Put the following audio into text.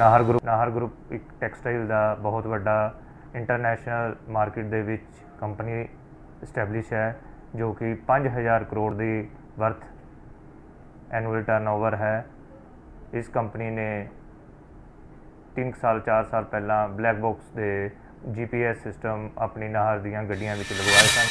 ਨਾਹਰ group Nahar group ਇੱਕ textile ਦਾ ਬਹੁਤ ਵੱਡਾ ਇੰਟਰਨੈਸ਼ਨਲ ਮਾਰਕੀਟ ਦੇ ਵਿੱਚ ਕੰਪਨੀ ਸਟੈਬਲਿਸ਼ ਹੈ, ਜੋ ਕਿ 5000 ਕਰੋੜ ਦੀ ਵਰਥ ਐਨੂਅਲ ਟਰਨਓਵਰ ਹੈ। ਇਸ ਕੰਪਨੀ ਨੇ 3 ਸਾਲ 4 ਸਾਲ ਪਹਿਲਾਂ ਬਲੈਕ ਬਾਕਸ ਦੇ ਜੀਪੀਐਸ ਸਿਸਟਮ ਆਪਣੀ ਨਾਹਰ ਦੀਆਂ ਗੱਡੀਆਂ ਵਿੱਚ ਲਗਵਾਏ ਸਨ।